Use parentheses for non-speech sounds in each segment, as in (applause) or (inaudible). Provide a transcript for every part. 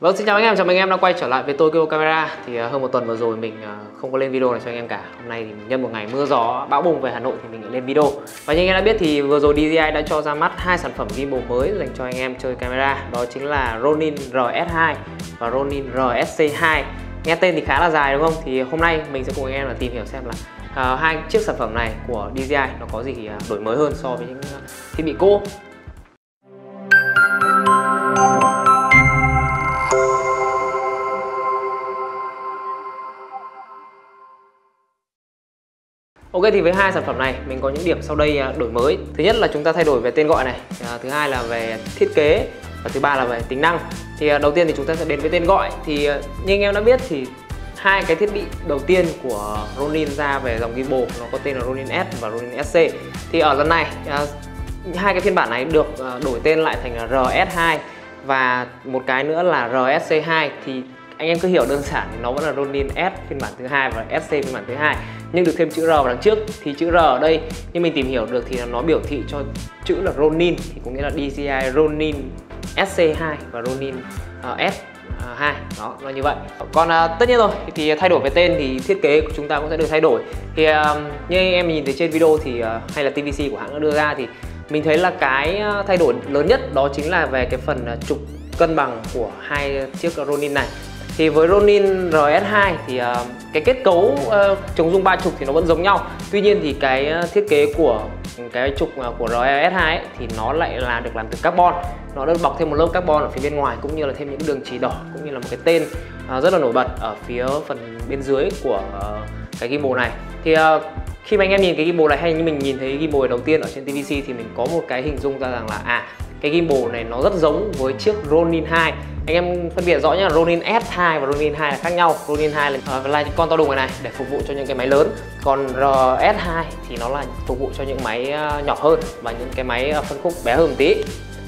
Vâng, xin chào anh em, chào mừng anh em đã quay trở lại với Tokyo Camera. Thì à, hơn một tuần vừa rồi mình à, không có lên video này cho anh em cả. Hôm nay thì nhân một ngày mưa gió bão bùng về Hà Nội thì mình lại lên video. Và như anh em đã biết thì vừa rồi DJI đã cho ra mắt hai sản phẩm gimbal mới dành cho anh em chơi camera. Đó chính là Ronin RS2 và Ronin RSC2 Nghe tên thì khá là dài đúng không? Thì hôm nay mình sẽ cùng anh em là tìm hiểu xem là uh, hai chiếc sản phẩm này của DJI nó có gì đổi mới hơn so với những thiết bị cũ. Ok thì với hai sản phẩm này, mình có những điểm sau đây à, đổi mới. Thứ nhất là chúng ta thay đổi về tên gọi này à, Thứ hai là về thiết kế, Và thứ ba là về tính năng. Thì à, đầu tiên thì chúng ta sẽ đến với tên gọi. Thì như anh em đã biết thì hai cái thiết bị đầu tiên của Ronin ra về dòng gimbal nó có tên là Ronin S và Ronin SC thì ở lần này hai cái phiên bản này được đổi tên lại thành là RS2 và một cái nữa là RSC2 thì anh em cứ hiểu đơn giản thì nó vẫn là Ronin S phiên bản thứ hai và SC phiên bản thứ hai nhưng được thêm chữ R vào đằng trước thì chữ R ở đây như mình tìm hiểu được thì nó biểu thị cho chữ là Ronin thì có nghĩa là DJI Ronin SC2 và Ronin uh, S 2 đó là như vậy. Còn uh, tất nhiên rồi thì thay đổi về tên thì thiết kế của chúng ta cũng sẽ được thay đổi. Thì uh, như em nhìn thấy trên video thì uh, hay là TVC của hãng đã đưa ra thì mình thấy là cái thay đổi lớn nhất đó chính là về cái phần trục cân bằng của hai chiếc Ronin này. Thì với Ronin RS2 thì uh, cái kết cấu uh, chống rung ba trục thì nó vẫn giống nhau. Tuy nhiên thì cái ờ, thiết kế của cái trục ờ, của RS2 ấy, thì nó lại là được làm từ carbon. Nó được bọc thêm một lớp carbon ở phía bên ngoài cũng như là thêm những đường chỉ đỏ cũng như là một cái tên uh, rất là nổi bật ở phía phần bên dưới của uh, cái gimbal này. Thì uh, khi mà anh em nhìn cái gimbal này hay như mình nhìn thấy gimbal đầu tiên ở trên TVC thì mình có một cái hình dung ra rằng là à cái gimbal này nó rất giống với chiếc Ronin 2 anh em phân biệt rõ nhá Ronin S2 và Ronin 2 là khác nhau. Ronin 2 là, à, uh, là con to đùng này này để phục vụ cho những cái máy lớn. Còn RS2 thì nó là phục vụ cho những máy uh, nhỏ hơn và những cái máy uh, phân khúc bé hơn một tí.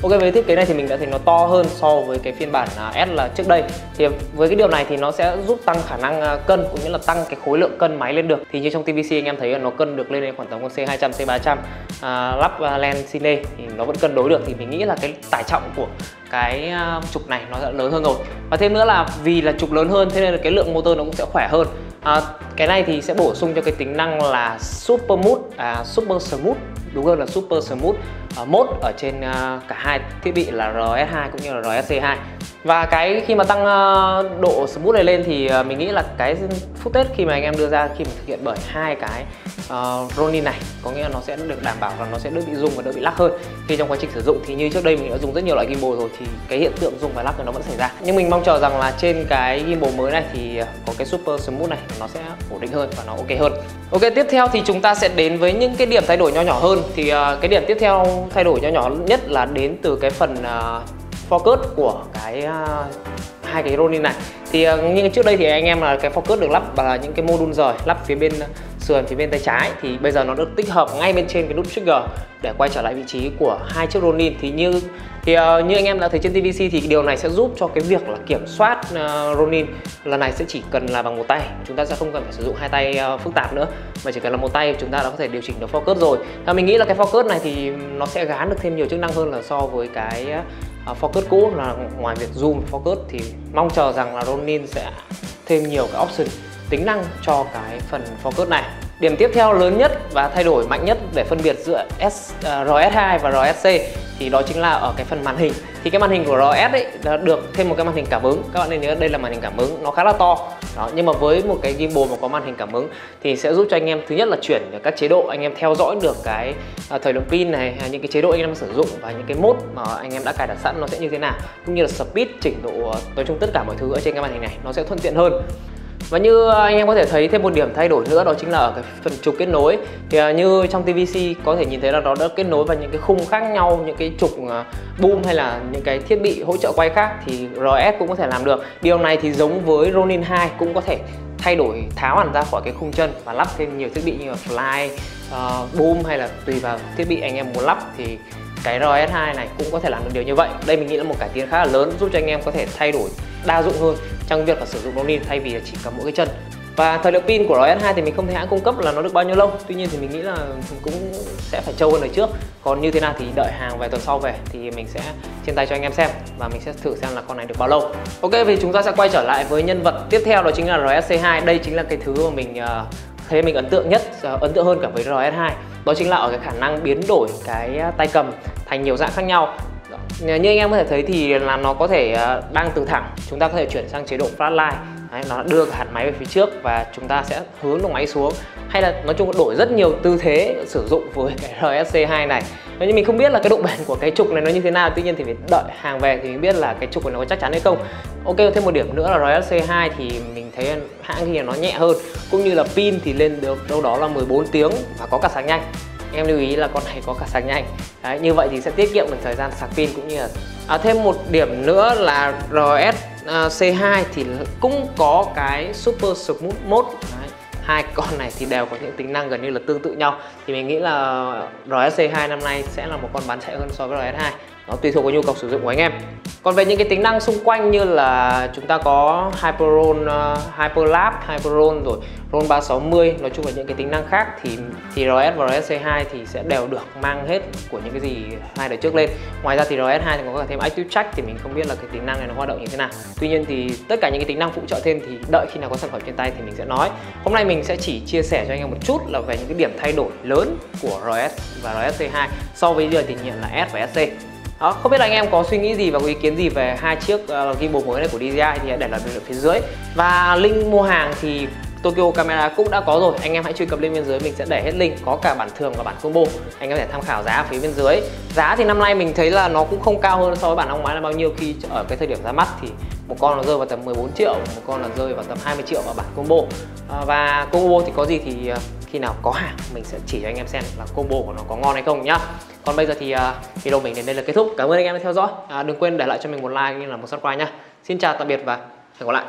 Ok với thiết kế này thì mình đã thấy nó to hơn so với cái phiên bản à, S là trước đây. Thì với cái điều này thì nó sẽ giúp tăng khả năng à, cân cũng như là tăng cái khối lượng cân máy lên được. Thì như trong TVC anh em thấy là nó cân được lên đến khoảng tầm con C200 C300 à, lắp à, lens cine thì nó vẫn cân đối được. Thì mình nghĩ là cái tải trọng của cái ờ, trục này nó sẽ lớn hơn rồi. Và thêm nữa là vì là trục lớn hơn thế nên là cái lượng motor nó cũng sẽ khỏe hơn. À, cái này thì sẽ bổ sung cho cái tính năng là super smooth à, super smooth đúng hơn là super smooth uh, mode ở trên uh, cả hai thiết bị là RS2 cũng như là RSC2 và cái khi mà tăng ờ, độ smooth này lên thì ờ, mình nghĩ là cái footage khi mà anh em đưa ra khi mà thực hiện bởi hai cái uh, Ronin này có nghĩa là nó sẽ được đảm bảo là nó sẽ đỡ bị rung và đỡ bị lắc hơn. Khi trong quá trình sử dụng thì như trước đây mình đã dùng rất nhiều loại gimbal rồi thì cái hiện tượng rung và lắc thì nó vẫn xảy ra. Nhưng mình mong chờ rằng là trên cái gimbal mới này thì có cái super smooth này nó sẽ ổn định hơn và nó ok hơn. Ok tiếp theo thì chúng ta sẽ đến với những cái điểm thay đổi nho nhỏ hơn. Thì uh, cái điểm tiếp theo thay đổi nho nhỏ nhất là đến từ cái phần uh, focus của cái uh, hai cái Ronin này. Thì uh, như trước đây thì anh em là cái focus được lắp bằng những cái module rời lắp phía bên sườn phía bên tay trái thì bây giờ nó được tích hợp ngay bên trên cái nút trigger để quay trở lại vị trí của hai chiếc Ronin thì như thì uh, như anh em đã thấy trên TVC thì điều này sẽ giúp cho cái việc là kiểm soát ờ, uh, Ronin lần này sẽ chỉ cần là bằng một tay. Chúng ta sẽ không cần phải sử dụng hai tay uh, phức tạp nữa mà chỉ cần là một tay chúng ta đã có thể điều chỉnh được focus rồi. Và mình nghĩ là cái focus này thì nó sẽ gán được thêm nhiều chức năng hơn là so với cái uh, focus cũ. Là ngoài việc zoom focus thì mong chờ rằng là Ronin sẽ thêm nhiều cái option tính năng cho cái phần focus này. Điểm tiếp theo lớn nhất và thay đổi mạnh nhất để phân biệt giữa S, ờ, uh, RS2 và RSC thì đó chính là ở cái phần màn hình. Thì cái màn hình của RS ấy được thêm một cái màn hình cảm ứng. Các bạn nên nhớ đây là màn hình cảm ứng nó khá là to. Đó nhưng mà với một cái gimbal mà có màn hình cảm ứng thì sẽ giúp cho anh em thứ nhất là chuyển các chế độ anh em theo dõi được cái uh, thời lượng pin này à, những cái chế độ anh em sử dụng và những cái mode mà anh em đã cài đặt sẵn nó sẽ như thế nào cũng như là speed chỉnh độ ờ, nói chung tất cả mọi thứ ở trên cái màn hình này nó sẽ thuận tiện hơn và như anh em có thể thấy thêm một điểm thay đổi nữa đó chính là ở cái phần trục kết nối. Thì à, như trong TVC có thể nhìn thấy là nó đã kết nối vào những cái khung khác nhau những cái trục à, boom hay là những cái thiết bị hỗ trợ quay khác thì RS cũng có thể làm được. Điều này thì giống với Ronin 2 cũng có thể thay đổi tháo hẳn ra khỏi cái khung chân và lắp thêm nhiều thiết bị như là fly, uh, boom hay là tùy vào thiết bị anh em muốn lắp thì cái RS2 này cũng có thể làm được điều như vậy. Đây mình nghĩ là một cải tiến khá là lớn giúp cho anh em có thể thay đổi đa dụng hơn trong việc là sử dụng Ronin thay vì chỉ cầm mỗi cái chân. Và thời lượng pin của RS2 thì mình không thấy hãng cung cấp là nó được bao nhiêu lâu. Tuy nhiên thì mình nghĩ là cũng sẽ phải trâu hơn đời trước. Còn như thế nào thì đợi hàng vài tuần sau về thì mình sẽ trên tay cho anh em xem Và mình sẽ thử xem là con này được bao lâu. Ok thì chúng ta sẽ quay trở lại với nhân vật tiếp theo đó chính là RSC2 Đây chính là cái thứ mà mình ờ, thấy mình ấn tượng nhất, ờ, ấn tượng hơn cả với RS2 Đó chính là ở cái khả năng biến đổi cái ờ, tay cầm thành nhiều dạng khác nhau như anh em có thể thấy thì là nó có thể ờ, đang từ thẳng chúng ta có thể chuyển sang chế độ flatline Đấy, nó đưa hạt máy về phía trước và chúng ta sẽ hướng đồng máy xuống. Hay là nói chung đổi rất nhiều tư thế sử dụng với (laughs) cái RSC2 này. Nếu như mình không biết là cái độ bền của cái trục này nó như thế nào tuy nhiên thì phải đợi hàng về thì mình biết là cái trục này nó có chắc chắn hay không. Ok thêm một điểm nữa là RSC2 thì mình thấy hãng thì nó nhẹ hơn. Cũng như là pin thì lên được đâu đó là 14 tiếng và có cả sạc nhanh em lưu ý là con này có cả sạc nhanh. Đấy, như vậy thì sẽ tiết kiệm được thời gian sạc pin cũng như là à, thêm một điểm nữa là RS C2 thì cũng có cái Super Smooth Mode. Đấy. hai con này thì đều có những tính năng gần như là tương tự nhau. Thì mình nghĩ là RSC2 năm nay sẽ là một con bán chạy hơn so với RS2 nó tùy thuộc vào nhu cầu sử dụng của anh em. Còn về những cái tính năng xung quanh như là chúng ta có Hyperon, uh, Hyperlap, Hyperon rồi Ron 360 nói chung là những cái tính năng khác thì thì RS và RSC2 thì sẽ đều được mang hết của những cái gì hai đời trước lên. Ngoài ra thì RS2 thì có cả thêm Active Track thì mình không biết là cái tính năng này nó hoạt động như thế nào. Tuy nhiên thì tất cả những cái tính năng phụ trợ thêm thì đợi khi nào có sản phẩm trên tay thì mình sẽ nói. Hôm nay mình sẽ chỉ chia sẻ cho anh em một chút là về những cái điểm thay đổi lớn của RS và RSC2 so với giờ thì hiện là S và SC đó, không biết là anh em có suy nghĩ gì và có ý kiến gì về hai chiếc ờ, uh, gimbal mới này của DJI thì hãy để lại bình luận phía dưới. Và link mua hàng thì Tokyo Camera cũng đã có rồi. Anh em hãy truy cập lên bên dưới mình sẽ để hết link có cả bản thường và bản combo. Anh em có thể tham khảo giá phía bên dưới. Giá thì năm nay mình thấy là nó cũng không cao hơn so với bản ong máy là bao nhiêu. Khi ở cái thời điểm ra mắt thì một con nó rơi vào tầm 14 triệu một con là rơi vào tầm 20 triệu ở bản combo. À, và combo thì có gì thì khi nào có hàng mình sẽ chỉ cho anh em xem là combo của nó có ngon hay không nhá còn bây giờ thì uh, video mình đến đây là kết thúc. Cảm ơn anh em đã theo dõi. À, đừng quên để lại cho mình một like như là một subscribe nhá. Xin chào tạm biệt và hẹn gặp lại.